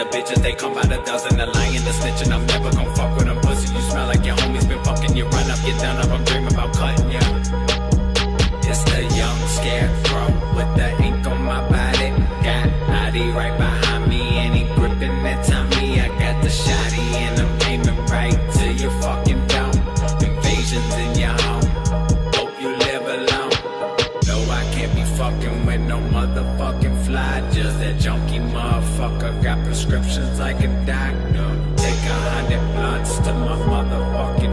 The bitches, they come by the dozen. The lying, the snitching, I'm never gon' fuck with them pussy. You smell like your homies been fucking you. Run up, get down up, I'm dreaming about cutting ya. It's the young scarecrow with the ink on my body. Got Adi right behind me and he gripping that Tommy. I got the shotty and I'm aiming right to your fucking dome. Invasions in your I can't be fucking with no motherfucking fly. Just that junkie motherfucker. Got prescriptions like a doctor. Take a hundred blunts to my motherfucking.